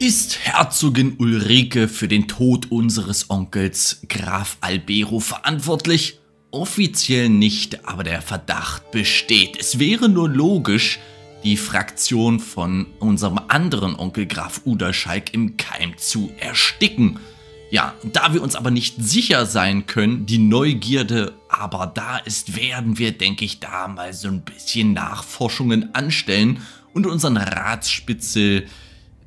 Ist Herzogin Ulrike für den Tod unseres Onkels Graf Albero verantwortlich? Offiziell nicht, aber der Verdacht besteht. Es wäre nur logisch, die Fraktion von unserem anderen Onkel Graf Uderschalk im Keim zu ersticken. Ja, da wir uns aber nicht sicher sein können, die Neugierde aber da ist, werden wir, denke ich, da mal so ein bisschen Nachforschungen anstellen und unseren Ratsspitzel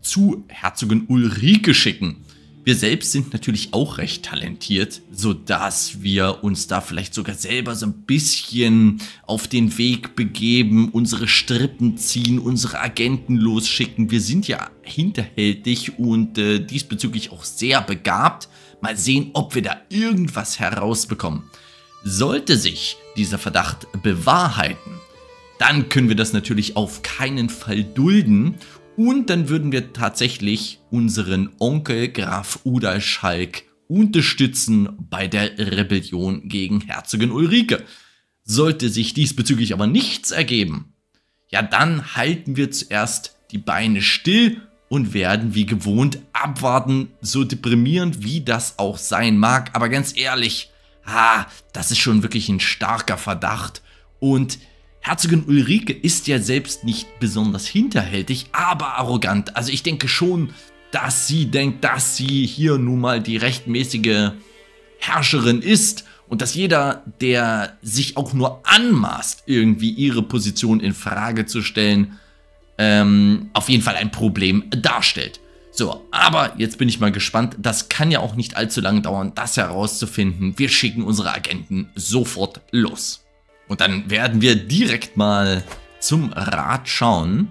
zu Herzogin Ulrike schicken. Wir selbst sind natürlich auch recht talentiert, so dass wir uns da vielleicht sogar selber so ein bisschen auf den Weg begeben, unsere Strippen ziehen, unsere Agenten losschicken. Wir sind ja hinterhältig und äh, diesbezüglich auch sehr begabt. Mal sehen, ob wir da irgendwas herausbekommen. Sollte sich dieser Verdacht bewahrheiten, dann können wir das natürlich auf keinen Fall dulden und dann würden wir tatsächlich unseren Onkel Graf Udalschalk unterstützen bei der Rebellion gegen Herzogin Ulrike. Sollte sich diesbezüglich aber nichts ergeben, ja dann halten wir zuerst die Beine still und werden wie gewohnt abwarten, so deprimierend wie das auch sein mag. Aber ganz ehrlich, ah, das ist schon wirklich ein starker Verdacht und Herzogin Ulrike ist ja selbst nicht besonders hinterhältig, aber arrogant. Also ich denke schon, dass sie denkt, dass sie hier nun mal die rechtmäßige Herrscherin ist und dass jeder, der sich auch nur anmaßt, irgendwie ihre Position in Frage zu stellen, ähm, auf jeden Fall ein Problem darstellt. So, aber jetzt bin ich mal gespannt. Das kann ja auch nicht allzu lange dauern, das herauszufinden. Wir schicken unsere Agenten sofort los. Und dann werden wir direkt mal zum Rad schauen.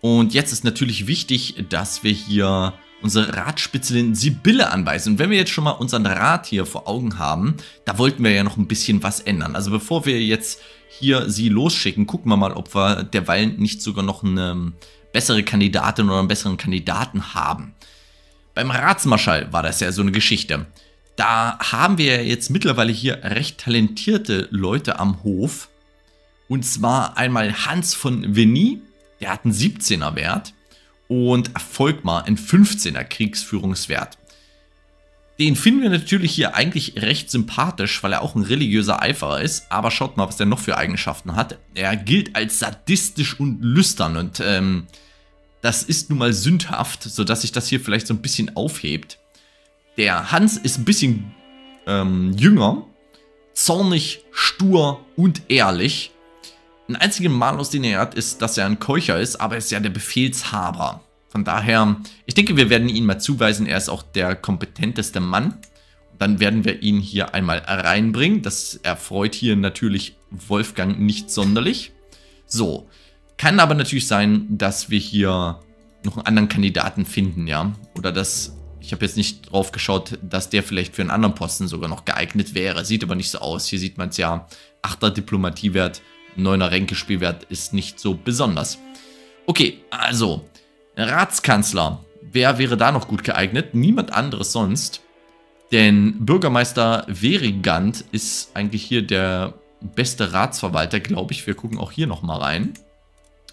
Und jetzt ist natürlich wichtig, dass wir hier unsere Radspitzelin Sibylle anweisen. Und wenn wir jetzt schon mal unseren Rad hier vor Augen haben, da wollten wir ja noch ein bisschen was ändern. Also bevor wir jetzt hier sie losschicken, gucken wir mal, ob wir derweil nicht sogar noch eine bessere Kandidatin oder einen besseren Kandidaten haben. Beim Ratsmarschall war das ja so eine Geschichte. Da haben wir jetzt mittlerweile hier recht talentierte Leute am Hof. Und zwar einmal Hans von Veny, der hat einen 17er Wert. Und Volkmar einen 15er Kriegsführungswert. Den finden wir natürlich hier eigentlich recht sympathisch, weil er auch ein religiöser Eiferer ist. Aber schaut mal, was er noch für Eigenschaften hat. Er gilt als sadistisch und lüstern und ähm, das ist nun mal sündhaft, sodass sich das hier vielleicht so ein bisschen aufhebt. Der Hans ist ein bisschen ähm, jünger, zornig, stur und ehrlich. Ein einziger Malus, den er hat, ist, dass er ein Keucher ist, aber er ist ja der Befehlshaber. Von daher, ich denke, wir werden ihn mal zuweisen. Er ist auch der kompetenteste Mann. Dann werden wir ihn hier einmal reinbringen. Das erfreut hier natürlich Wolfgang nicht sonderlich. So, kann aber natürlich sein, dass wir hier noch einen anderen Kandidaten finden, ja. Oder dass ich habe jetzt nicht drauf geschaut, dass der vielleicht für einen anderen Posten sogar noch geeignet wäre. Sieht aber nicht so aus. Hier sieht man es ja. 8er Diplomatiewert, 9er Ränkespielwert ist nicht so besonders. Okay, also, Ratskanzler. Wer wäre da noch gut geeignet? Niemand anderes sonst. Denn Bürgermeister Verigant ist eigentlich hier der beste Ratsverwalter, glaube ich. Wir gucken auch hier nochmal rein.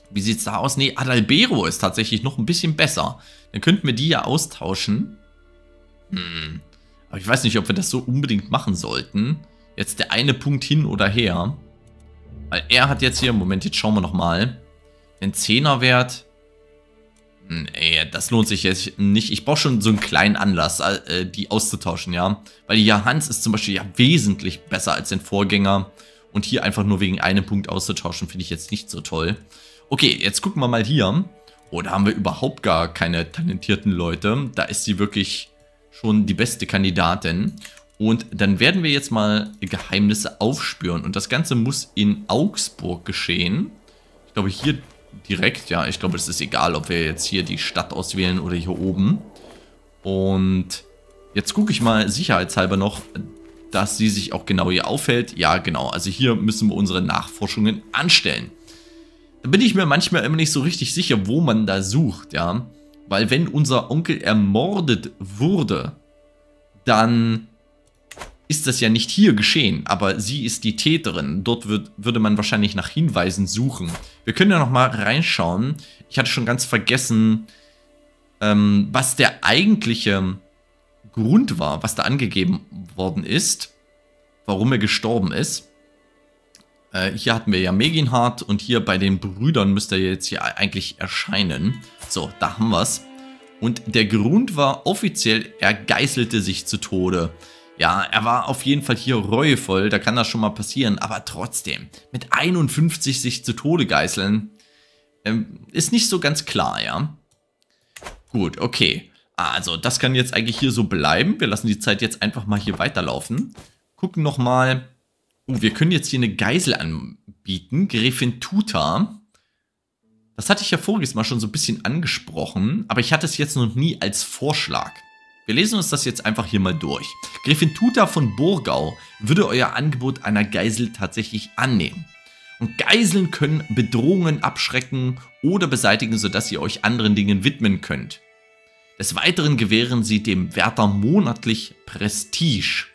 Wie sieht es da aus? Nee, Adalbero ist tatsächlich noch ein bisschen besser. Dann könnten wir die ja austauschen. Hm. Aber ich weiß nicht, ob wir das so unbedingt machen sollten. Jetzt der eine Punkt hin oder her. Weil er hat jetzt hier, Moment, jetzt schauen wir nochmal. Den 10er Wert. Nee, das lohnt sich jetzt nicht. Ich brauche schon so einen kleinen Anlass, äh, die auszutauschen, ja. Weil ja, Hans ist zum Beispiel ja wesentlich besser als den Vorgänger. Und hier einfach nur wegen einem Punkt auszutauschen, finde ich jetzt nicht so toll. Okay, jetzt gucken wir mal hier. Oh, da haben wir überhaupt gar keine talentierten Leute. Da ist sie wirklich schon die beste Kandidatin. Und dann werden wir jetzt mal Geheimnisse aufspüren. Und das Ganze muss in Augsburg geschehen. Ich glaube hier direkt, ja, ich glaube es ist egal, ob wir jetzt hier die Stadt auswählen oder hier oben. Und jetzt gucke ich mal sicherheitshalber noch, dass sie sich auch genau hier aufhält. Ja, genau, also hier müssen wir unsere Nachforschungen anstellen. Da bin ich mir manchmal immer nicht so richtig sicher, wo man da sucht, ja. Weil wenn unser Onkel ermordet wurde, dann ist das ja nicht hier geschehen, aber sie ist die Täterin. Dort wird, würde man wahrscheinlich nach Hinweisen suchen. Wir können ja nochmal reinschauen. Ich hatte schon ganz vergessen, ähm, was der eigentliche Grund war, was da angegeben worden ist, warum er gestorben ist. Äh, hier hatten wir ja Meginhard und hier bei den Brüdern müsste er jetzt hier eigentlich erscheinen. So, da haben wir es. Und der Grund war offiziell, er geißelte sich zu Tode. Ja, er war auf jeden Fall hier reuevoll, da kann das schon mal passieren, aber trotzdem, mit 51 sich zu Tode geißeln, ähm, ist nicht so ganz klar, ja. Gut, okay. Also, das kann jetzt eigentlich hier so bleiben. Wir lassen die Zeit jetzt einfach mal hier weiterlaufen. Gucken nochmal. Oh, wir können jetzt hier eine Geisel anbieten. Gräfin Tuta. Das hatte ich ja voriges Mal schon so ein bisschen angesprochen, aber ich hatte es jetzt noch nie als Vorschlag. Wir lesen uns das jetzt einfach hier mal durch. Gräfin Tuta von Burgau würde euer Angebot einer Geisel tatsächlich annehmen. Und Geiseln können Bedrohungen abschrecken oder beseitigen, sodass ihr euch anderen Dingen widmen könnt. Des Weiteren gewähren sie dem Wärter monatlich Prestige.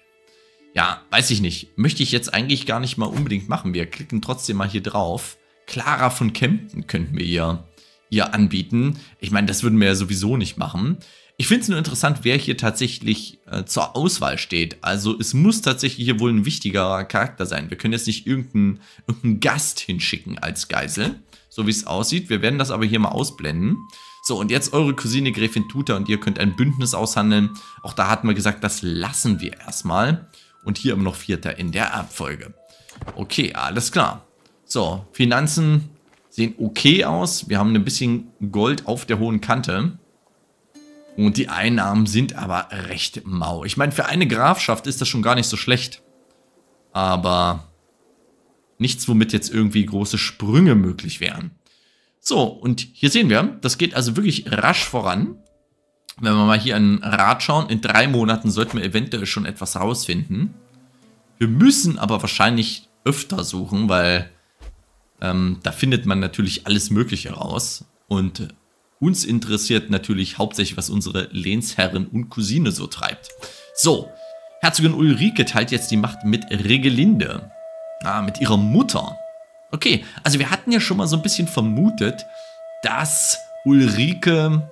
Ja, weiß ich nicht. Möchte ich jetzt eigentlich gar nicht mal unbedingt machen. Wir klicken trotzdem mal hier drauf. Clara von Kempten könnten wir ihr, ihr anbieten. Ich meine, das würden wir ja sowieso nicht machen. Ich finde es nur interessant, wer hier tatsächlich äh, zur Auswahl steht. Also es muss tatsächlich hier wohl ein wichtiger Charakter sein. Wir können jetzt nicht irgendeinen, irgendeinen Gast hinschicken als Geisel, so wie es aussieht. Wir werden das aber hier mal ausblenden. So, und jetzt eure Cousine Gräfin Tuta und ihr könnt ein Bündnis aushandeln. Auch da hatten wir gesagt, das lassen wir erstmal. Und hier immer noch Vierter in der Abfolge. Okay, alles klar. So, Finanzen sehen okay aus. Wir haben ein bisschen Gold auf der hohen Kante. Und die Einnahmen sind aber recht mau. Ich meine, für eine Grafschaft ist das schon gar nicht so schlecht. Aber nichts, womit jetzt irgendwie große Sprünge möglich wären. So, und hier sehen wir, das geht also wirklich rasch voran. Wenn wir mal hier an Rad schauen, in drei Monaten sollten wir eventuell schon etwas rausfinden. Wir müssen aber wahrscheinlich öfter suchen, weil ähm, da findet man natürlich alles Mögliche raus. Und uns interessiert natürlich hauptsächlich, was unsere Lehnsherrin und Cousine so treibt. So, Herzogin Ulrike teilt jetzt die Macht mit Regelinde. Ah, mit ihrer Mutter. Okay, also wir hatten ja schon mal so ein bisschen vermutet, dass Ulrike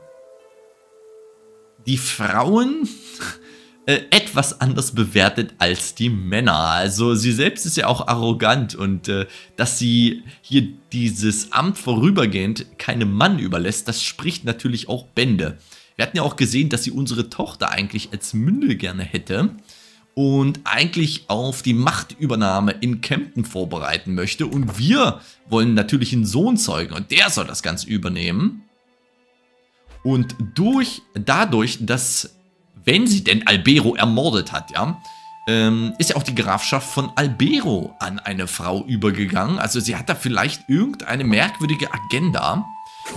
die Frauen äh, etwas anders bewertet als die Männer. Also sie selbst ist ja auch arrogant und äh, dass sie hier dieses Amt vorübergehend keinem Mann überlässt, das spricht natürlich auch Bände. Wir hatten ja auch gesehen, dass sie unsere Tochter eigentlich als Mündel gerne hätte und eigentlich auf die Machtübernahme in Kempten vorbereiten möchte. Und wir wollen natürlich einen Sohn zeugen und der soll das Ganze übernehmen. Und durch, dadurch, dass wenn sie denn Albero ermordet hat, ja, ähm, ist ja auch die Grafschaft von Albero an eine Frau übergegangen. Also sie hat da vielleicht irgendeine merkwürdige Agenda.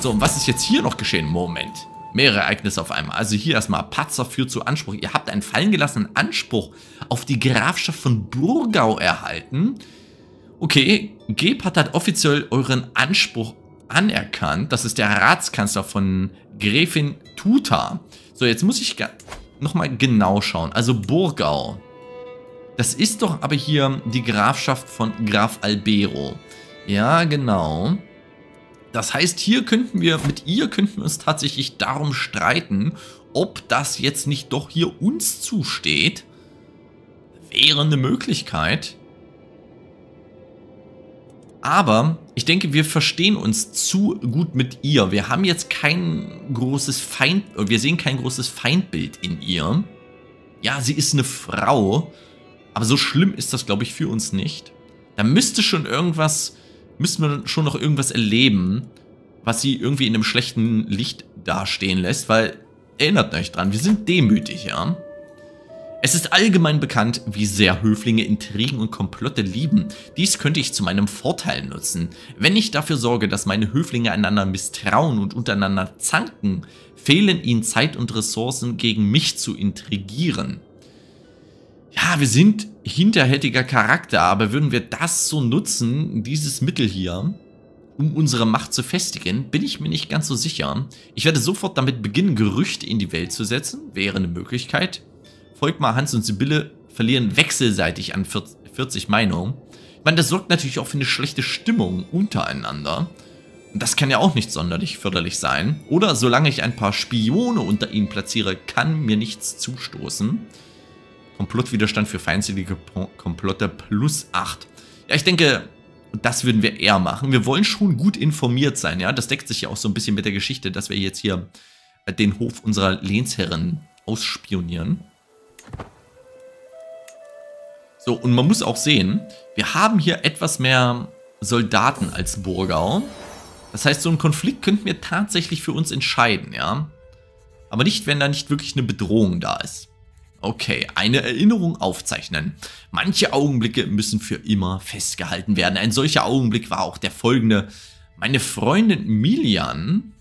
So, und was ist jetzt hier noch geschehen? Moment. Mehrere Ereignisse auf einmal. Also hier erstmal, Patzer führt zu Anspruch. Ihr habt einen fallen gelassenen Anspruch auf die Grafschaft von Burgau erhalten. Okay, Gebhardt hat offiziell euren Anspruch anerkannt. Das ist der Ratskanzler von Gräfin Tuta. So, jetzt muss ich nochmal genau schauen. Also Burgau. Das ist doch aber hier die Grafschaft von Graf Albero. Ja, genau. Das heißt, hier könnten wir, mit ihr könnten wir uns tatsächlich darum streiten, ob das jetzt nicht doch hier uns zusteht. Wäre eine Möglichkeit. Aber ich denke, wir verstehen uns zu gut mit ihr. Wir haben jetzt kein großes Feind, wir sehen kein großes Feindbild in ihr. Ja, sie ist eine Frau, aber so schlimm ist das, glaube ich, für uns nicht. Da müsste schon irgendwas, müssten wir schon noch irgendwas erleben, was sie irgendwie in einem schlechten Licht dastehen lässt, weil, erinnert euch dran, wir sind demütig, ja. Es ist allgemein bekannt, wie sehr Höflinge Intrigen und Komplotte lieben. Dies könnte ich zu meinem Vorteil nutzen. Wenn ich dafür sorge, dass meine Höflinge einander misstrauen und untereinander zanken, fehlen ihnen Zeit und Ressourcen, gegen mich zu intrigieren. Ja, wir sind hinterhältiger Charakter, aber würden wir das so nutzen, dieses Mittel hier, um unsere Macht zu festigen, bin ich mir nicht ganz so sicher. Ich werde sofort damit beginnen, Gerüchte in die Welt zu setzen, wäre eine Möglichkeit. Volkmar, Hans und Sibylle verlieren wechselseitig an 40 Meinungen. Ich meine, das sorgt natürlich auch für eine schlechte Stimmung untereinander. Das kann ja auch nicht sonderlich förderlich sein. Oder solange ich ein paar Spione unter ihnen platziere, kann mir nichts zustoßen. Komplottwiderstand für feindselige Komplotte plus 8. Ja, ich denke, das würden wir eher machen. Wir wollen schon gut informiert sein, ja. Das deckt sich ja auch so ein bisschen mit der Geschichte, dass wir jetzt hier den Hof unserer Lehnsherren ausspionieren. So, und man muss auch sehen, wir haben hier etwas mehr Soldaten als Burgau. Das heißt, so ein Konflikt könnten wir tatsächlich für uns entscheiden, ja. Aber nicht, wenn da nicht wirklich eine Bedrohung da ist. Okay, eine Erinnerung aufzeichnen. Manche Augenblicke müssen für immer festgehalten werden. Ein solcher Augenblick war auch der folgende. Meine Freundin Milian,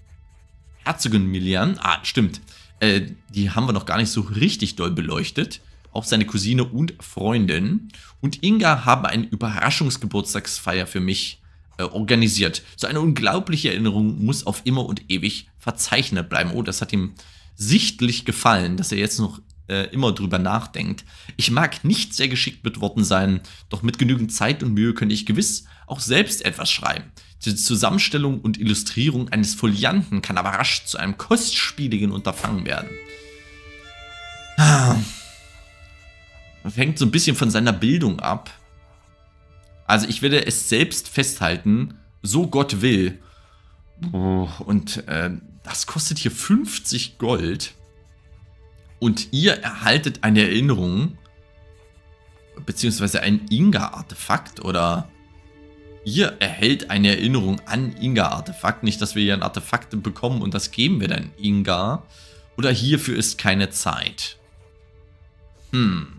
Herzogin Milian, ah, stimmt, äh, die haben wir noch gar nicht so richtig doll beleuchtet. Auch seine Cousine und Freundin und Inga haben eine Überraschungsgeburtstagsfeier für mich äh, organisiert. So eine unglaubliche Erinnerung muss auf immer und ewig verzeichnet bleiben. Oh, das hat ihm sichtlich gefallen, dass er jetzt noch äh, immer drüber nachdenkt. Ich mag nicht sehr geschickt mit Worten sein, doch mit genügend Zeit und Mühe könnte ich gewiss auch selbst etwas schreiben. Die Zusammenstellung und Illustrierung eines Folianten kann aber rasch zu einem kostspieligen Unterfangen werden. Ah. Hängt so ein bisschen von seiner Bildung ab. Also ich werde es selbst festhalten, so Gott will. Und äh, das kostet hier 50 Gold. Und ihr erhaltet eine Erinnerung, beziehungsweise ein Inga-Artefakt oder ihr erhält eine Erinnerung an Inga-Artefakt. Nicht, dass wir hier ein Artefakt bekommen und das geben wir dann Inga. Oder hierfür ist keine Zeit. Hm.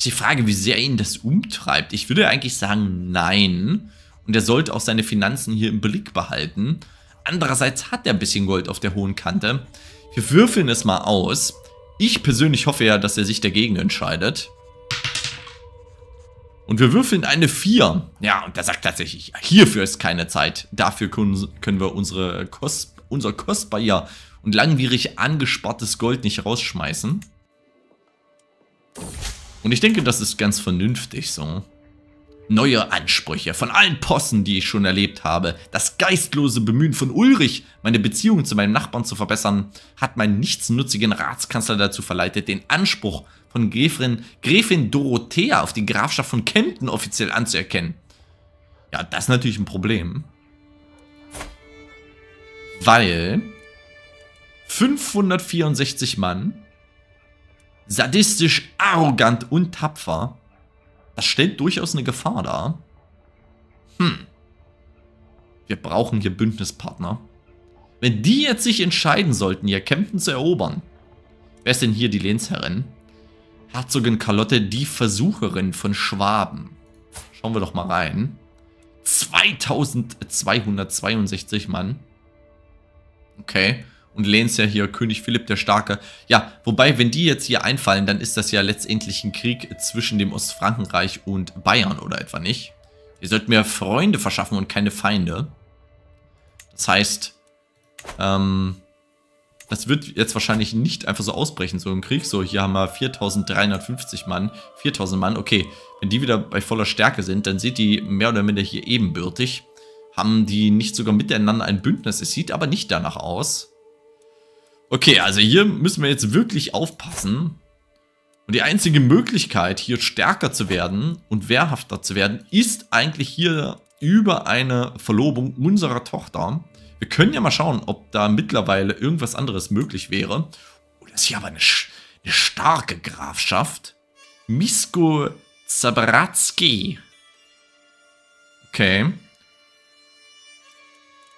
Ist die Frage, wie sehr ihn das umtreibt. Ich würde eigentlich sagen, nein. Und er sollte auch seine Finanzen hier im Blick behalten. Andererseits hat er ein bisschen Gold auf der hohen Kante. Wir würfeln es mal aus. Ich persönlich hoffe ja, dass er sich dagegen entscheidet. Und wir würfeln eine 4. Ja, und er sagt tatsächlich, hierfür ist keine Zeit. Dafür können, wir unsere Kost, unser kostbar und langwierig angespartes Gold nicht rausschmeißen. Und ich denke, das ist ganz vernünftig so neue Ansprüche von allen Possen, die ich schon erlebt habe. Das geistlose Bemühen von Ulrich, meine Beziehung zu meinem Nachbarn zu verbessern, hat meinen nichtsnutzigen Ratskanzler dazu verleitet, den Anspruch von Gräfin, Gräfin Dorothea auf die Grafschaft von Kempten offiziell anzuerkennen. Ja, das ist natürlich ein Problem. Weil 564 Mann, sadistisch, arrogant und tapfer, das stellt durchaus eine Gefahr dar. Hm. Wir brauchen hier Bündnispartner. Wenn die jetzt sich entscheiden sollten, hier Kempten zu erobern, wer ist denn hier die Lehnsherrin? Herzogin Carlotte, die Versucherin von Schwaben. Schauen wir doch mal rein. 2262 Mann. Okay und Lehnsherr hier König Philipp der Starke. Ja, wobei, wenn die jetzt hier einfallen, dann ist das ja letztendlich ein Krieg zwischen dem Ostfrankenreich und Bayern, oder etwa nicht? Wir sollten mir Freunde verschaffen und keine Feinde. Das heißt, ähm, das wird jetzt wahrscheinlich nicht einfach so ausbrechen, so im Krieg. So, hier haben wir 4350 Mann, 4000 Mann. Okay, wenn die wieder bei voller Stärke sind, dann sind die mehr oder minder hier ebenbürtig. Haben die nicht sogar miteinander ein Bündnis? Es sieht aber nicht danach aus. Okay, also hier müssen wir jetzt wirklich aufpassen. Und die einzige Möglichkeit, hier stärker zu werden und wehrhafter zu werden, ist eigentlich hier über eine Verlobung unserer Tochter. Wir können ja mal schauen, ob da mittlerweile irgendwas anderes möglich wäre. Oh, das ist hier aber eine, eine starke Grafschaft. Misko Zabratsky. Okay.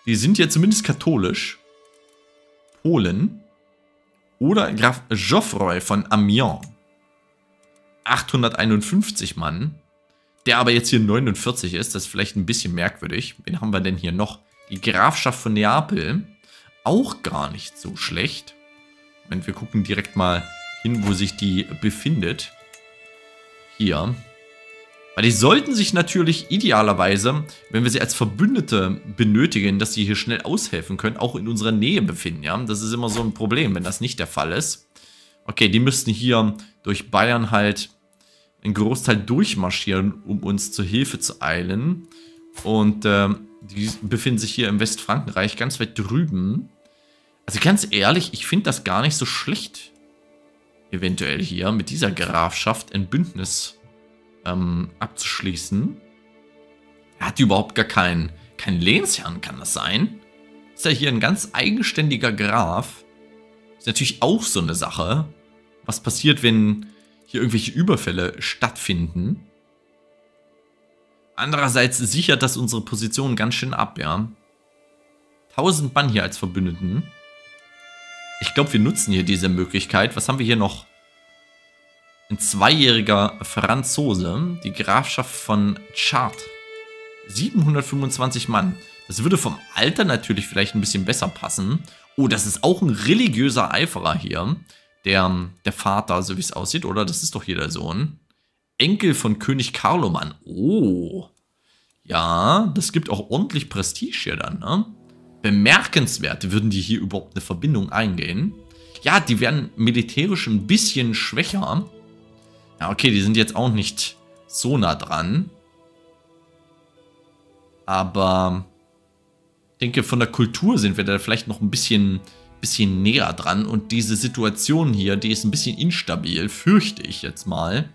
Die sind ja zumindest katholisch. Polen. Oder Graf Geoffroy von Amiens. 851 Mann. Der aber jetzt hier 49 ist. Das ist vielleicht ein bisschen merkwürdig. Wen haben wir denn hier noch? Die Grafschaft von Neapel. Auch gar nicht so schlecht. Moment, wir gucken direkt mal hin, wo sich die befindet. Hier. Weil die sollten sich natürlich idealerweise, wenn wir sie als Verbündete benötigen, dass sie hier schnell aushelfen können, auch in unserer Nähe befinden, ja. Das ist immer so ein Problem, wenn das nicht der Fall ist. Okay, die müssten hier durch Bayern halt einen Großteil durchmarschieren, um uns zur Hilfe zu eilen. Und ähm, Die befinden sich hier im Westfrankenreich ganz weit drüben. Also ganz ehrlich, ich finde das gar nicht so schlecht. Eventuell hier mit dieser Grafschaft ein Bündnis ähm, abzuschließen. Er hat überhaupt gar keinen kein Lehnsherrn, kann das sein? Ist er hier ein ganz eigenständiger Graf? Ist natürlich auch so eine Sache. Was passiert, wenn hier irgendwelche Überfälle stattfinden? Andererseits sichert das unsere Position ganz schön ab, ja. 1000 Mann hier als Verbündeten. Ich glaube, wir nutzen hier diese Möglichkeit. Was haben wir hier noch? Ein zweijähriger Franzose, die Grafschaft von Chartres. 725 Mann. Das würde vom Alter natürlich vielleicht ein bisschen besser passen. Oh, das ist auch ein religiöser Eiferer hier. Der, der Vater, so wie es aussieht, oder? Das ist doch hier der Sohn. Enkel von König Karloman. Oh. Ja, das gibt auch ordentlich Prestige hier dann, ne? Bemerkenswert, würden die hier überhaupt eine Verbindung eingehen. Ja, die werden militärisch ein bisschen schwächer. Ja, okay, die sind jetzt auch nicht so nah dran. Aber ich denke, von der Kultur sind wir da vielleicht noch ein bisschen, bisschen näher dran. Und diese Situation hier, die ist ein bisschen instabil, fürchte ich jetzt mal.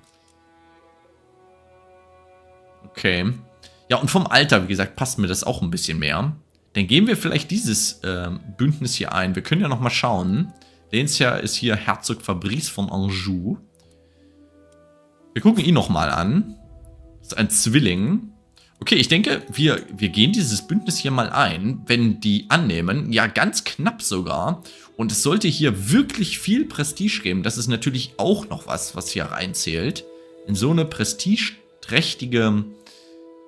Okay. Ja, und vom Alter, wie gesagt, passt mir das auch ein bisschen mehr. Dann gehen wir vielleicht dieses äh, Bündnis hier ein. Wir können ja nochmal schauen. Lehnsherr ist hier Herzog Fabrice von Anjou. Wir gucken ihn nochmal an. Das ist ein Zwilling. Okay, ich denke, wir, wir gehen dieses Bündnis hier mal ein, wenn die annehmen, ja ganz knapp sogar. Und es sollte hier wirklich viel Prestige geben. Das ist natürlich auch noch was, was hier reinzählt. In so eine prestigeträchtige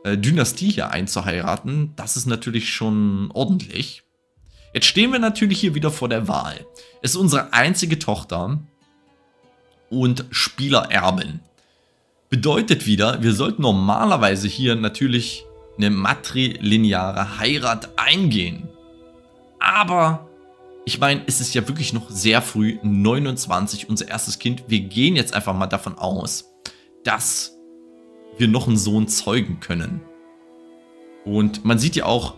äh, Dynastie hier einzuheiraten, das ist natürlich schon ordentlich. Jetzt stehen wir natürlich hier wieder vor der Wahl. Es ist unsere einzige Tochter und Spielererben. Bedeutet wieder, wir sollten normalerweise hier natürlich eine matrilineare Heirat eingehen. Aber ich meine, es ist ja wirklich noch sehr früh, 29, unser erstes Kind. Wir gehen jetzt einfach mal davon aus, dass wir noch einen Sohn zeugen können. Und man sieht ja auch,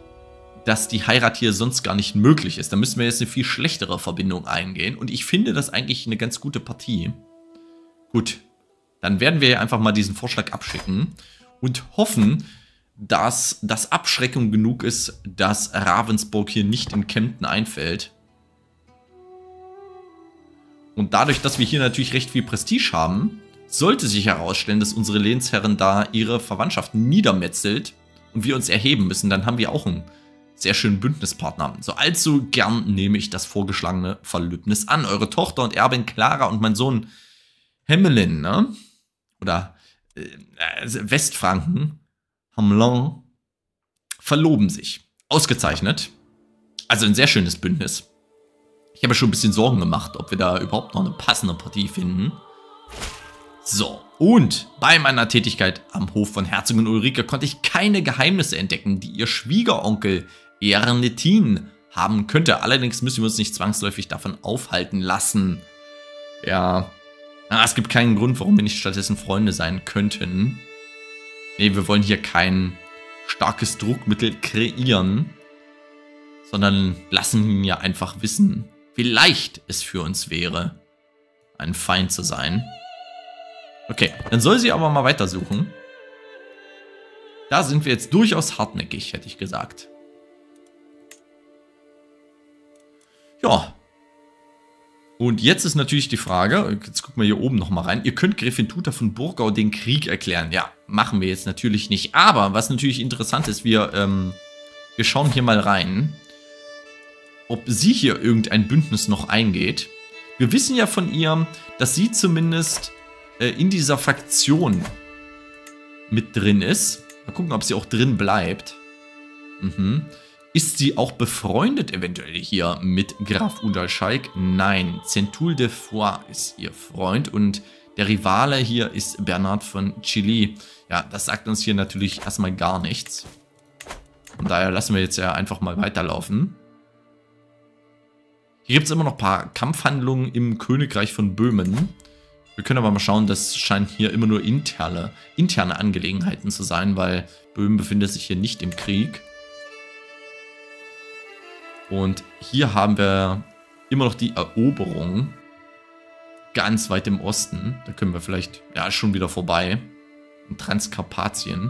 dass die Heirat hier sonst gar nicht möglich ist. Da müssen wir jetzt eine viel schlechtere Verbindung eingehen. Und ich finde das eigentlich eine ganz gute Partie. Gut, dann werden wir einfach mal diesen Vorschlag abschicken und hoffen, dass das Abschreckung genug ist, dass Ravensburg hier nicht in Kempten einfällt. Und dadurch, dass wir hier natürlich recht viel Prestige haben, sollte sich herausstellen, dass unsere Lehnsherren da ihre Verwandtschaft niedermetzelt und wir uns erheben müssen, dann haben wir auch einen sehr schönen Bündnispartner. So allzu gern nehme ich das vorgeschlagene Verlöbnis an. Eure Tochter und Erbin Clara und mein Sohn Hemmelin, ne? Oder äh, Westfranken, Hamelin, verloben sich. Ausgezeichnet. Also ein sehr schönes Bündnis. Ich habe schon ein bisschen Sorgen gemacht, ob wir da überhaupt noch eine passende Partie finden. So, und bei meiner Tätigkeit am Hof von Herzogin Ulrike konnte ich keine Geheimnisse entdecken, die ihr Schwiegeronkel Ernetin haben könnte. Allerdings müssen wir uns nicht zwangsläufig davon aufhalten lassen. Ja, Ah, es gibt keinen Grund, warum wir nicht stattdessen Freunde sein könnten. Nee, wir wollen hier kein starkes Druckmittel kreieren, sondern lassen ihn ja einfach wissen, wie leicht es für uns wäre, ein Feind zu sein. Okay, dann soll sie aber mal weitersuchen. Da sind wir jetzt durchaus hartnäckig, hätte ich gesagt. Ja, und jetzt ist natürlich die Frage, jetzt gucken wir hier oben nochmal rein, ihr könnt Gräfin Tuta von Burgau den Krieg erklären. Ja, machen wir jetzt natürlich nicht. Aber was natürlich interessant ist, wir, ähm, wir schauen hier mal rein, ob sie hier irgendein Bündnis noch eingeht. Wir wissen ja von ihr, dass sie zumindest äh, in dieser Fraktion mit drin ist. Mal gucken, ob sie auch drin bleibt. Mhm. Ist sie auch befreundet eventuell hier mit Graf Udalschalk? Nein, Centul de Foix ist ihr Freund und der Rivale hier ist Bernard von Chili. Ja, das sagt uns hier natürlich erstmal gar nichts. Von daher lassen wir jetzt ja einfach mal weiterlaufen. Hier gibt es immer noch ein paar Kampfhandlungen im Königreich von Böhmen. Wir können aber mal schauen, das scheint hier immer nur interne, interne Angelegenheiten zu sein, weil Böhmen befindet sich hier nicht im Krieg. Und hier haben wir immer noch die Eroberung. Ganz weit im Osten. Da können wir vielleicht, ja, schon wieder vorbei. In Transkarpatien.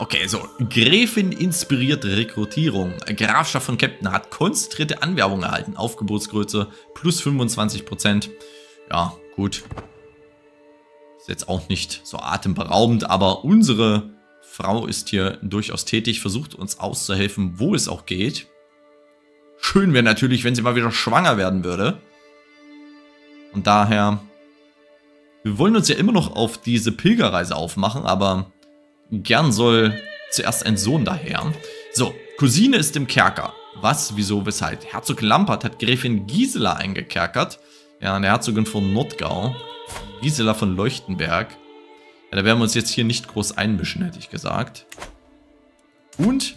Okay, so. Gräfin inspirierte Rekrutierung. Grafschaft von Captain hat konzentrierte Anwerbung erhalten. Aufgebotsgröße plus 25%. Ja, gut. Ist jetzt auch nicht so atemberaubend, aber unsere Frau ist hier durchaus tätig, versucht uns auszuhelfen, wo es auch geht. Schön wäre natürlich, wenn sie mal wieder schwanger werden würde. Und daher, wir wollen uns ja immer noch auf diese Pilgerreise aufmachen, aber Gern soll zuerst ein Sohn daher. So, Cousine ist im Kerker. Was, wieso, weshalb? Herzog Lampert hat Gräfin Gisela eingekerkert. Ja, eine Herzogin von Nordgau. Gisela von Leuchtenberg. Ja, da werden wir uns jetzt hier nicht groß einmischen, hätte ich gesagt. Und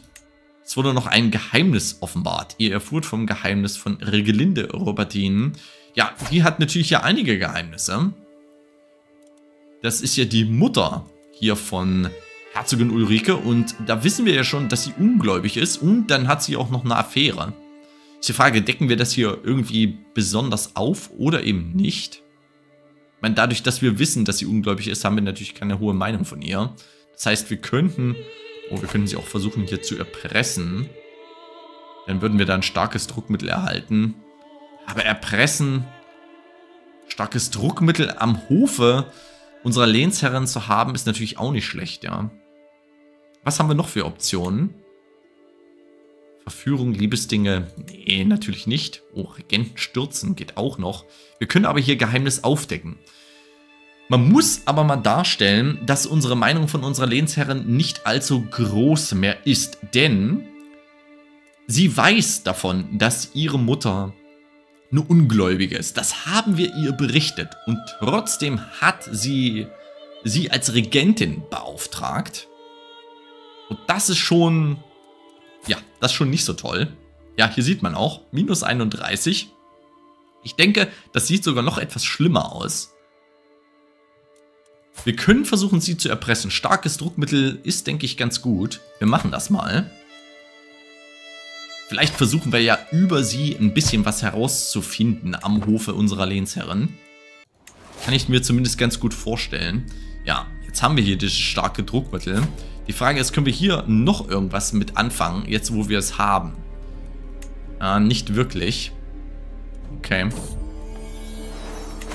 es wurde noch ein Geheimnis offenbart. Ihr erfuhrt vom Geheimnis von Regelinde Robertin. Ja, die hat natürlich ja einige Geheimnisse. Das ist ja die Mutter hier von Herzogin Ulrike und da wissen wir ja schon, dass sie ungläubig ist und dann hat sie auch noch eine Affäre. Ist die Frage, decken wir das hier irgendwie besonders auf oder eben nicht? Meine, dadurch, dass wir wissen, dass sie ungläubig ist, haben wir natürlich keine hohe Meinung von ihr. Das heißt, wir könnten, oh, wir könnten sie auch versuchen hier zu erpressen. Dann würden wir da ein starkes Druckmittel erhalten. Aber erpressen, starkes Druckmittel am Hofe unserer Lehnsherrin zu haben, ist natürlich auch nicht schlecht, ja. Was haben wir noch für Optionen? Verführung, Liebesdinge, nee, natürlich nicht. Oh, Regenten stürzen geht auch noch. Wir können aber hier Geheimnis aufdecken. Man muss aber mal darstellen, dass unsere Meinung von unserer Lehnsherrin nicht allzu groß mehr ist, denn sie weiß davon, dass ihre Mutter eine Ungläubige ist. Das haben wir ihr berichtet und trotzdem hat sie sie als Regentin beauftragt. Und das ist schon, ja, das ist schon nicht so toll. Ja, hier sieht man auch, minus 31. Ich denke, das sieht sogar noch etwas schlimmer aus. Wir können versuchen, sie zu erpressen. Starkes Druckmittel ist, denke ich, ganz gut. Wir machen das mal. Vielleicht versuchen wir ja über sie ein bisschen was herauszufinden am Hofe unserer Lehnsherren. Kann ich mir zumindest ganz gut vorstellen. Ja, jetzt haben wir hier das starke Druckmittel. Die Frage ist, können wir hier noch irgendwas mit anfangen, jetzt wo wir es haben? Äh, nicht wirklich. Okay.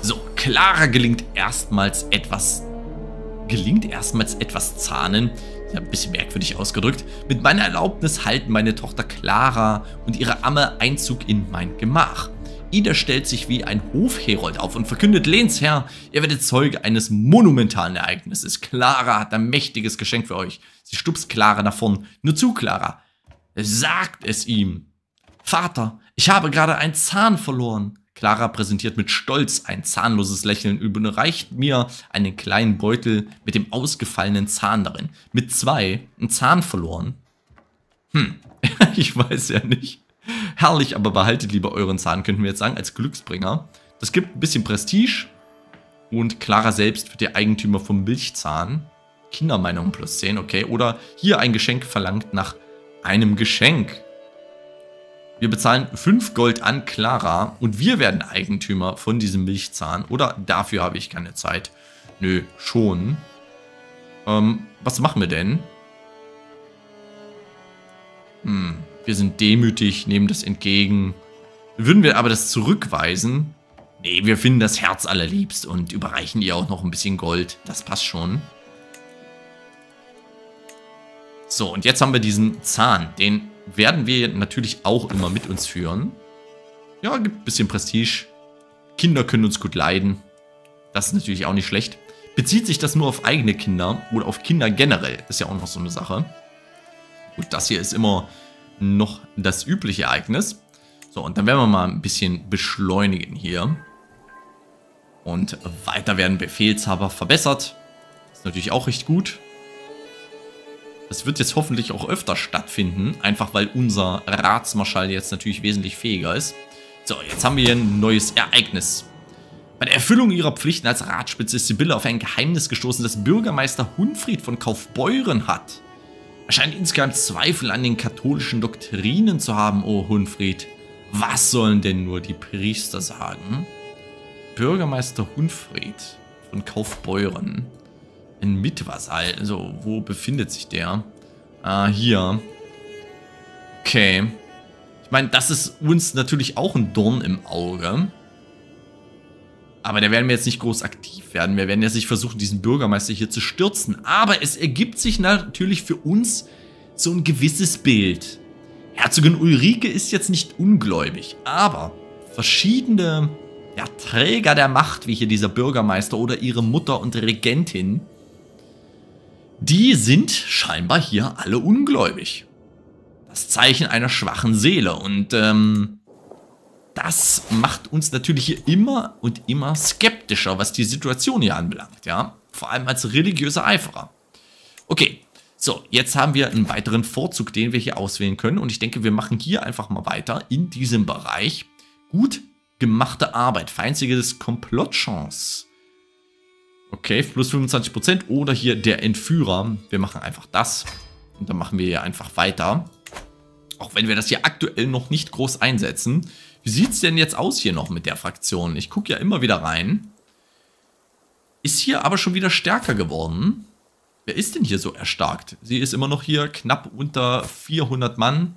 So, Clara gelingt erstmals etwas... Gelingt erstmals etwas Zahnen. Ja, ein bisschen merkwürdig ausgedrückt. Mit meiner Erlaubnis halten meine Tochter Clara und ihre Amme Einzug in mein Gemach. Ida stellt sich wie ein Hofherold auf und verkündet Lehnsherr, ihr werdet Zeuge eines monumentalen Ereignisses. Clara hat ein mächtiges Geschenk für euch. Sie stupst Clara davon. Nur zu, Clara. Sagt es ihm. Vater, ich habe gerade einen Zahn verloren. Clara präsentiert mit Stolz ein zahnloses Lächeln und überreicht mir einen kleinen Beutel mit dem ausgefallenen Zahn darin. Mit zwei, ein Zahn verloren. Hm, ich weiß ja nicht. Herrlich, aber behaltet lieber euren Zahn, könnten wir jetzt sagen, als Glücksbringer. Das gibt ein bisschen Prestige. Und Clara selbst wird der Eigentümer vom Milchzahn. Kindermeinung plus 10, okay. Oder hier ein Geschenk verlangt nach einem Geschenk. Wir bezahlen 5 Gold an Clara und wir werden Eigentümer von diesem Milchzahn. Oder dafür habe ich keine Zeit. Nö, schon. Ähm, was machen wir denn? Hm, wir sind demütig, nehmen das entgegen. Würden wir aber das zurückweisen? Nee, wir finden das Herz allerliebst und überreichen ihr auch noch ein bisschen Gold. Das passt schon. So, und jetzt haben wir diesen Zahn. Den werden wir natürlich auch immer mit uns führen. Ja, gibt ein bisschen Prestige. Kinder können uns gut leiden. Das ist natürlich auch nicht schlecht. Bezieht sich das nur auf eigene Kinder oder auf Kinder generell? Ist ja auch noch so eine Sache. Gut, das hier ist immer noch das übliche Ereignis. So, und dann werden wir mal ein bisschen beschleunigen hier. Und weiter werden Befehlshaber verbessert. Ist natürlich auch recht gut. Das wird jetzt hoffentlich auch öfter stattfinden, einfach weil unser Ratsmarschall jetzt natürlich wesentlich fähiger ist. So, jetzt haben wir hier ein neues Ereignis. Bei der Erfüllung ihrer Pflichten als Ratspitze ist Sibylle auf ein Geheimnis gestoßen, das Bürgermeister Hunfried von Kaufbeuren hat. Er scheint insgesamt Zweifel an den katholischen Doktrinen zu haben, oh Hunfried. Was sollen denn nur die Priester sagen? Bürgermeister Hunfried von Kaufbeuren. Ein Mitvasal. Also, wo befindet sich der? Ah, hier. Okay. Ich meine, das ist uns natürlich auch ein Dorn im Auge. Aber da werden wir jetzt nicht groß aktiv werden. Wir werden jetzt nicht versuchen, diesen Bürgermeister hier zu stürzen. Aber es ergibt sich natürlich für uns so ein gewisses Bild. Herzogin Ulrike ist jetzt nicht ungläubig, aber verschiedene ja, Träger der Macht, wie hier dieser Bürgermeister oder ihre Mutter und Regentin, die sind scheinbar hier alle ungläubig. Das Zeichen einer schwachen Seele und ähm, das macht uns natürlich hier immer und immer skeptischer, was die Situation hier anbelangt, ja. Vor allem als religiöser Eiferer. Okay, so, jetzt haben wir einen weiteren Vorzug, den wir hier auswählen können. Und ich denke, wir machen hier einfach mal weiter in diesem Bereich. Gut gemachte Arbeit, feindseliges Komplottchance. Okay, plus 25% oder hier der Entführer. Wir machen einfach das. Und dann machen wir hier einfach weiter. Auch wenn wir das hier aktuell noch nicht groß einsetzen. Wie sieht es denn jetzt aus hier noch mit der Fraktion? Ich gucke ja immer wieder rein. Ist hier aber schon wieder stärker geworden. Wer ist denn hier so erstarkt? Sie ist immer noch hier knapp unter 400 Mann.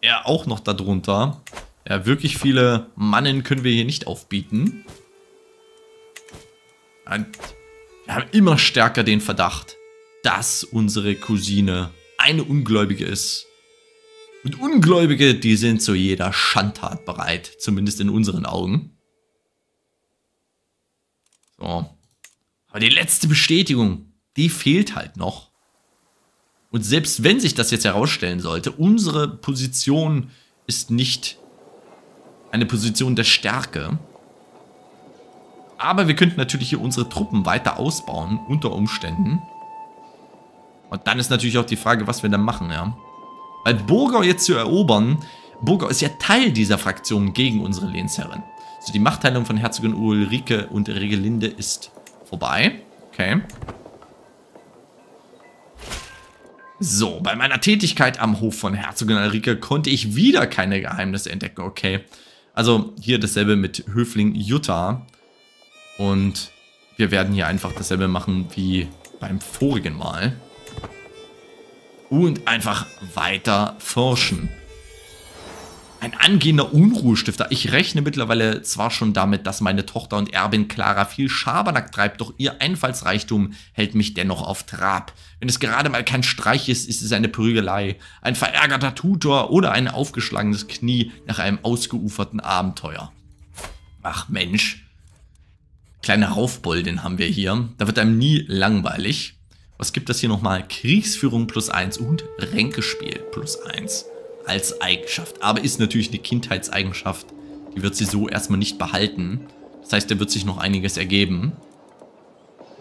Er auch noch darunter. Ja, wirklich viele Mannen können wir hier nicht aufbieten. Und wir haben immer stärker den Verdacht, dass unsere Cousine eine Ungläubige ist. Und Ungläubige, die sind zu jeder Schandtat bereit, zumindest in unseren Augen. So. Aber die letzte Bestätigung, die fehlt halt noch. Und selbst wenn sich das jetzt herausstellen sollte, unsere Position ist nicht eine Position der Stärke. Aber wir könnten natürlich hier unsere Truppen weiter ausbauen, unter Umständen. Und dann ist natürlich auch die Frage, was wir dann machen, ja. Weil Burgau jetzt zu erobern, Burgau ist ja Teil dieser Fraktion gegen unsere Lehnsherrin. So, die Machtteilung von Herzogin Ulrike und Regelinde ist vorbei. Okay. So, bei meiner Tätigkeit am Hof von Herzogin Ulrike konnte ich wieder keine Geheimnisse entdecken. Okay. Also hier dasselbe mit Höfling Jutta. Und wir werden hier einfach dasselbe machen wie beim vorigen Mal und einfach weiter forschen. Ein angehender Unruhestifter. Ich rechne mittlerweile zwar schon damit, dass meine Tochter und Erbin Clara viel Schabernack treibt, doch ihr Einfallsreichtum hält mich dennoch auf Trab. Wenn es gerade mal kein Streich ist, ist es eine Prügelei, ein verärgerter Tutor oder ein aufgeschlagenes Knie nach einem ausgeuferten Abenteuer. Ach Mensch. Kleine Raufboldin haben wir hier. Da wird einem nie langweilig. Was gibt das hier nochmal? Kriegsführung plus 1 und Ränkespiel plus 1 als Eigenschaft. Aber ist natürlich eine Kindheitseigenschaft. Die wird sie so erstmal nicht behalten. Das heißt, da wird sich noch einiges ergeben.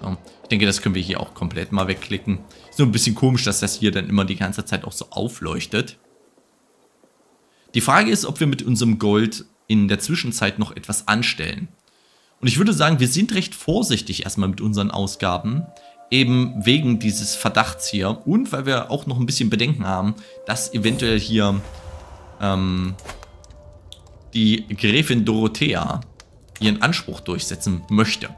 So. Ich denke, das können wir hier auch komplett mal wegklicken. Ist nur ein bisschen komisch, dass das hier dann immer die ganze Zeit auch so aufleuchtet. Die Frage ist, ob wir mit unserem Gold in der Zwischenzeit noch etwas anstellen. Und ich würde sagen, wir sind recht vorsichtig erstmal mit unseren Ausgaben eben wegen dieses Verdachts hier und weil wir auch noch ein bisschen Bedenken haben, dass eventuell hier ähm, die Gräfin Dorothea ihren Anspruch durchsetzen möchte.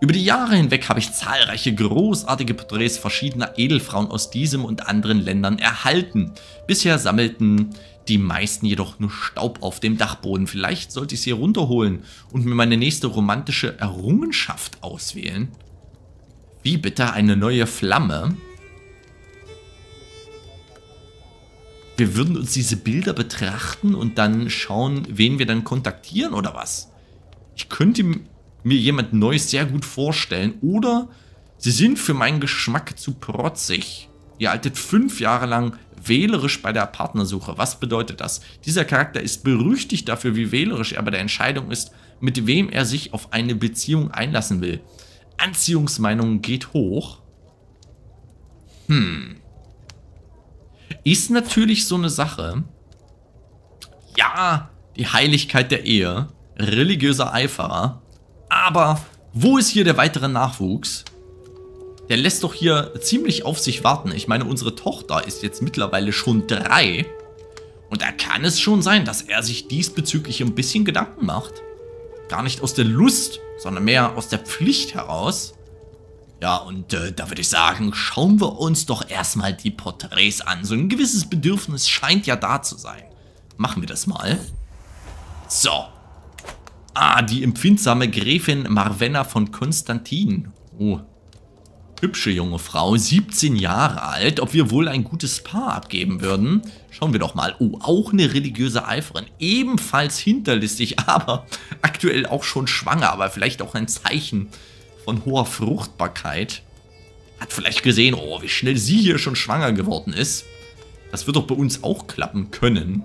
Über die Jahre hinweg habe ich zahlreiche großartige Porträts verschiedener Edelfrauen aus diesem und anderen Ländern erhalten. Bisher sammelten die meisten jedoch nur Staub auf dem Dachboden. Vielleicht sollte ich sie runterholen und mir meine nächste romantische Errungenschaft auswählen. Wie bitte eine neue Flamme? Wir würden uns diese Bilder betrachten und dann schauen, wen wir dann kontaktieren oder was? Ich könnte mir jemand Neues sehr gut vorstellen. Oder sie sind für meinen Geschmack zu protzig. Ihr haltet fünf Jahre lang wählerisch bei der Partnersuche. Was bedeutet das? Dieser Charakter ist berüchtigt dafür, wie wählerisch er bei der Entscheidung ist, mit wem er sich auf eine Beziehung einlassen will. Anziehungsmeinung geht hoch. Hm. Ist natürlich so eine Sache. Ja, die Heiligkeit der Ehe, religiöser Eiferer. Aber wo ist hier der weitere Nachwuchs? der lässt doch hier ziemlich auf sich warten. Ich meine, unsere Tochter ist jetzt mittlerweile schon drei. Und da kann es schon sein, dass er sich diesbezüglich ein bisschen Gedanken macht. Gar nicht aus der Lust, sondern mehr aus der Pflicht heraus. Ja, und äh, da würde ich sagen, schauen wir uns doch erstmal die Porträts an. So ein gewisses Bedürfnis scheint ja da zu sein. Machen wir das mal. So. Ah, die empfindsame Gräfin Marvenna von Konstantin. Oh, hübsche junge Frau, 17 Jahre alt, ob wir wohl ein gutes Paar abgeben würden. Schauen wir doch mal. Oh, auch eine religiöse Eiferin, ebenfalls hinterlistig, aber aktuell auch schon schwanger, aber vielleicht auch ein Zeichen von hoher Fruchtbarkeit. Hat vielleicht gesehen, oh, wie schnell sie hier schon schwanger geworden ist. Das wird doch bei uns auch klappen können.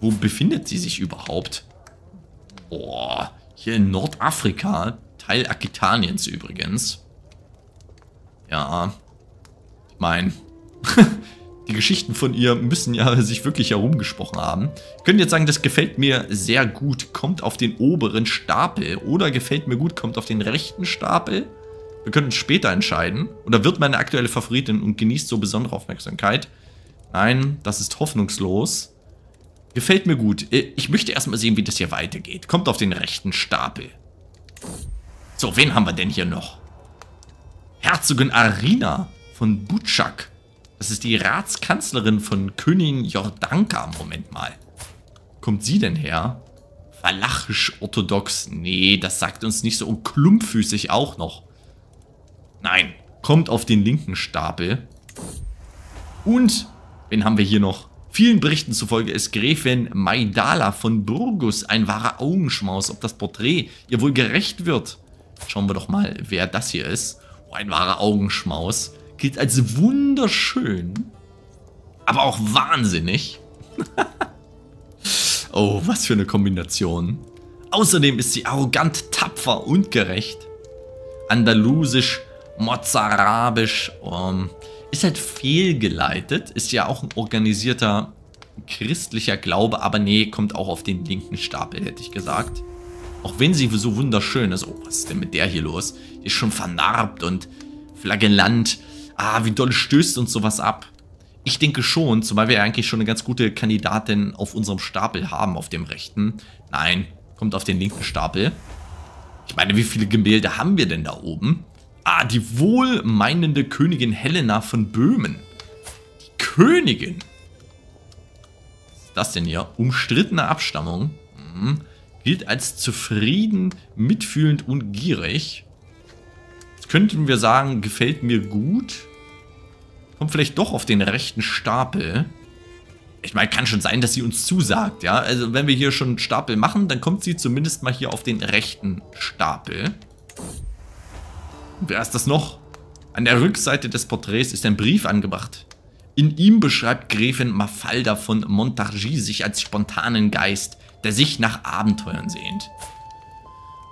Wo befindet sie sich überhaupt? Oh, hier in Nordafrika. Teil Aquitaniens übrigens. Ja. Ich meine, die Geschichten von ihr müssen ja sich wirklich herumgesprochen haben. Könnte jetzt sagen, das gefällt mir sehr gut, kommt auf den oberen Stapel. Oder gefällt mir gut, kommt auf den rechten Stapel. Wir können später entscheiden. Oder wird meine aktuelle Favoritin und genießt so besondere Aufmerksamkeit. Nein, das ist hoffnungslos. Gefällt mir gut. Ich möchte erstmal sehen, wie das hier weitergeht. Kommt auf den rechten Stapel. So, wen haben wir denn hier noch? Herzogin Arina von Butschak. Das ist die Ratskanzlerin von Königin Jordanka. Moment mal. Kommt sie denn her? Valachisch-orthodox. Nee, das sagt uns nicht so. Und klumpfüßig auch noch. Nein, kommt auf den linken Stapel. Und, wen haben wir hier noch? Vielen Berichten zufolge ist Gräfin Maidala von Burgus ein wahrer Augenschmaus, ob das Porträt ihr wohl gerecht wird. Schauen wir doch mal, wer das hier ist. Oh, ein wahrer Augenschmaus. Gilt als wunderschön. Aber auch wahnsinnig. oh, was für eine Kombination. Außerdem ist sie arrogant, tapfer und gerecht. Andalusisch, mozarabisch, um, ist halt fehlgeleitet. Ist ja auch ein organisierter christlicher Glaube, aber nee, kommt auch auf den linken Stapel, hätte ich gesagt. Auch wenn sie so wunderschön ist. Oh, was ist denn mit der hier los? Die ist schon vernarbt und flagellant. Ah, wie doll stößt uns sowas ab. Ich denke schon, zumal wir eigentlich schon eine ganz gute Kandidatin auf unserem Stapel haben, auf dem rechten. Nein, kommt auf den linken Stapel. Ich meine, wie viele Gemälde haben wir denn da oben? Ah, die wohlmeinende Königin Helena von Böhmen. Die Königin. Was ist das denn hier? Umstrittene Abstammung. Mhm gilt als zufrieden, mitfühlend und gierig. Das könnten wir sagen, gefällt mir gut. Kommt vielleicht doch auf den rechten Stapel. Ich meine, kann schon sein, dass sie uns zusagt, ja. Also wenn wir hier schon einen Stapel machen, dann kommt sie zumindest mal hier auf den rechten Stapel. Und wer ist das noch? An der Rückseite des Porträts ist ein Brief angebracht. In ihm beschreibt Gräfin Mafalda von Montargis sich als spontanen Geist, der sich nach Abenteuern sehnt.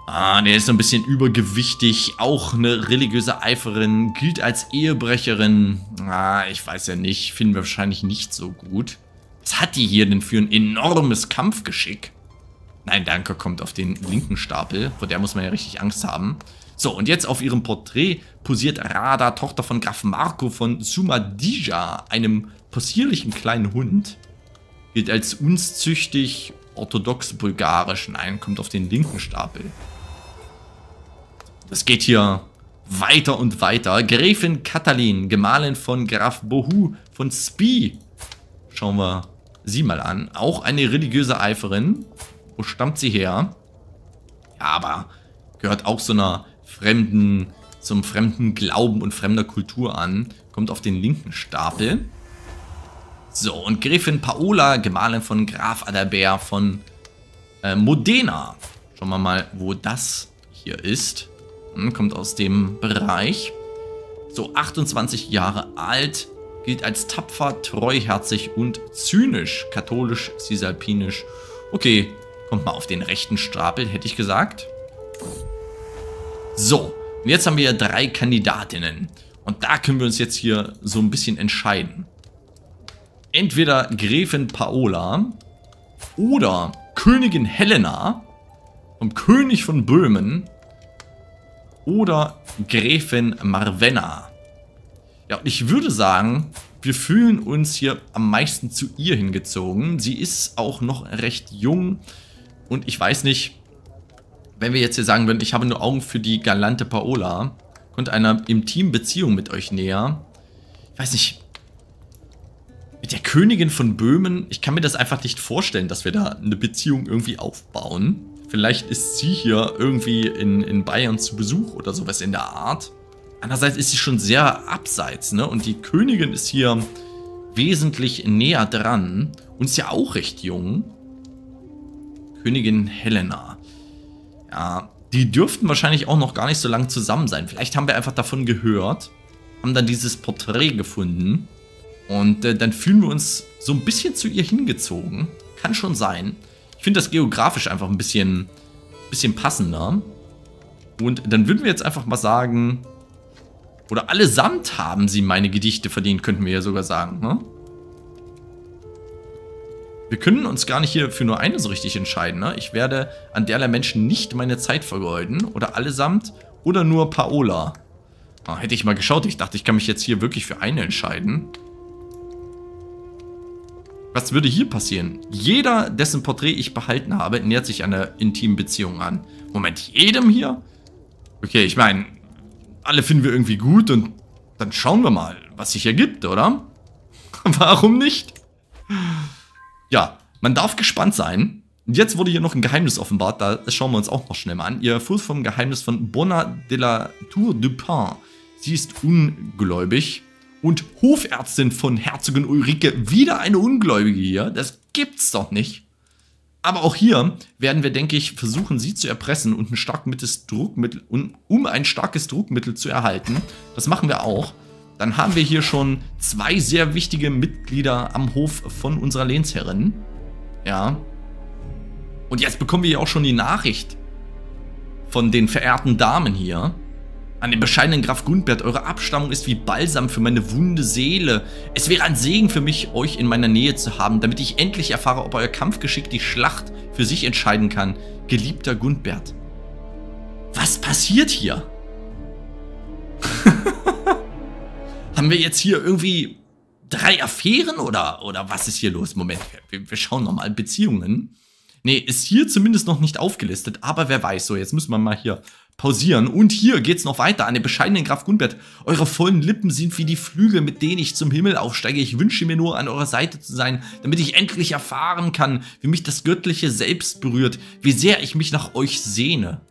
Ah, der ist so ein bisschen übergewichtig, auch eine religiöse Eiferin, gilt als Ehebrecherin. Ah, ich weiß ja nicht, finden wir wahrscheinlich nicht so gut. Was hat die hier denn für ein enormes Kampfgeschick? Nein, danke, kommt auf den linken Stapel, vor der muss man ja richtig Angst haben. So, und jetzt auf ihrem Porträt posiert Rada, Tochter von Graf Marco von Sumadija, einem possierlichen kleinen Hund. Gilt als unzüchtig, orthodox-bulgarisch. Nein, kommt auf den linken Stapel. Das geht hier weiter und weiter. Gräfin Katalin, Gemahlin von Graf Bohu von Spie. Schauen wir sie mal an. Auch eine religiöse Eiferin. Wo stammt sie her? Ja, aber gehört auch so einer fremden, zum fremden Glauben und fremder Kultur an. Kommt auf den linken Stapel. So, und Gräfin Paola, Gemahlin von Graf Adalbert von äh, Modena. Schauen wir mal, wo das hier ist. Hm, kommt aus dem Bereich. So, 28 Jahre alt. Gilt als tapfer, treuherzig und zynisch. Katholisch, cisalpinisch. Okay, kommt mal auf den rechten Stapel, hätte ich gesagt. So, und jetzt haben wir drei Kandidatinnen. Und da können wir uns jetzt hier so ein bisschen entscheiden entweder Gräfin Paola oder Königin Helena vom König von Böhmen oder Gräfin Marvenna. Ja, und ich würde sagen, wir fühlen uns hier am meisten zu ihr hingezogen. Sie ist auch noch recht jung und ich weiß nicht, wenn wir jetzt hier sagen würden, ich habe nur Augen für die galante Paola, kommt einer intimen Beziehung mit euch näher. Ich weiß nicht, mit der Königin von Böhmen, ich kann mir das einfach nicht vorstellen, dass wir da eine Beziehung irgendwie aufbauen. Vielleicht ist sie hier irgendwie in, in Bayern zu Besuch oder sowas in der Art. Andererseits ist sie schon sehr abseits, ne? Und die Königin ist hier wesentlich näher dran und ist ja auch recht jung. Königin Helena. Ja, die dürften wahrscheinlich auch noch gar nicht so lange zusammen sein. Vielleicht haben wir einfach davon gehört, haben dann dieses Porträt gefunden und äh, dann fühlen wir uns so ein bisschen zu ihr hingezogen. Kann schon sein. Ich finde das geografisch einfach ein bisschen, bisschen passender. Und dann würden wir jetzt einfach mal sagen, oder allesamt haben sie meine Gedichte verdient, könnten wir ja sogar sagen, ne? Wir können uns gar nicht hier für nur eine so richtig entscheiden, ne? Ich werde an derlei Menschen nicht meine Zeit vergeuden. Oder allesamt oder nur Paola. Ah, hätte ich mal geschaut. Ich dachte, ich kann mich jetzt hier wirklich für eine entscheiden. Was würde hier passieren? Jeder, dessen Porträt ich behalten habe, nähert sich einer intimen Beziehung an. Moment, jedem hier? Okay, ich meine, alle finden wir irgendwie gut und dann schauen wir mal, was sich ergibt, oder? Warum nicht? Ja, man darf gespannt sein. Und jetzt wurde hier noch ein Geheimnis offenbart, da schauen wir uns auch noch schnell mal an. Ihr erfuhrt vom Geheimnis von Bona de la Tour du Pin. Sie ist ungläubig und Hofärztin von Herzogin Ulrike. Wieder eine Ungläubige hier. Das gibt's doch nicht. Aber auch hier werden wir, denke ich, versuchen, sie zu erpressen und ein starkes Druckmittel, um ein starkes Druckmittel zu erhalten. Das machen wir auch. Dann haben wir hier schon zwei sehr wichtige Mitglieder am Hof von unserer Lehnsherrin. Ja. Und jetzt bekommen wir ja auch schon die Nachricht von den verehrten Damen hier. An den bescheidenen Graf Gundbert, eure Abstammung ist wie Balsam für meine wunde Seele. Es wäre ein Segen für mich, euch in meiner Nähe zu haben, damit ich endlich erfahre, ob euer Kampfgeschick die Schlacht für sich entscheiden kann. Geliebter Gundbert. Was passiert hier? Haben wir jetzt hier irgendwie drei Affären oder, oder was ist hier los? Moment, wir, wir schauen nochmal. Beziehungen. Nee, ist hier zumindest noch nicht aufgelistet, aber wer weiß. So, jetzt müssen wir mal hier pausieren. Und hier geht's noch weiter an den bescheidenen Graf Gunbert. Eure vollen Lippen sind wie die Flügel, mit denen ich zum Himmel aufsteige. Ich wünsche mir nur, an eurer Seite zu sein, damit ich endlich erfahren kann, wie mich das Göttliche selbst berührt, wie sehr ich mich nach euch sehne.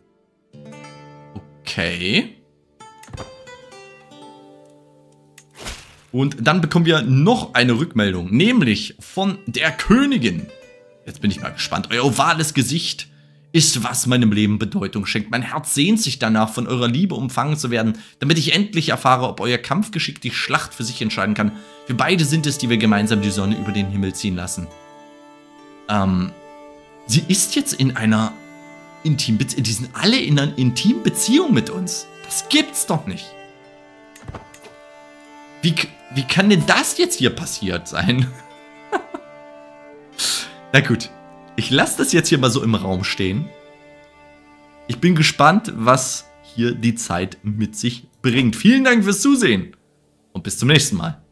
Okay. Und dann bekommen wir noch eine Rückmeldung, nämlich von der Königin. Jetzt bin ich mal gespannt. Euer ovales Gesicht ist, was meinem Leben Bedeutung schenkt. Mein Herz sehnt sich danach, von eurer Liebe umfangen zu werden, damit ich endlich erfahre, ob euer Kampfgeschick die Schlacht für sich entscheiden kann. Wir beide sind es, die wir gemeinsam die Sonne über den Himmel ziehen lassen. Ähm, sie ist jetzt in einer Intimbeziehung. Die sind alle in einer intimen Beziehung mit uns. Das gibt's doch nicht. Wie, wie kann denn das jetzt hier passiert sein? Na gut. Ich lasse das jetzt hier mal so im Raum stehen. Ich bin gespannt, was hier die Zeit mit sich bringt. Vielen Dank fürs Zusehen und bis zum nächsten Mal.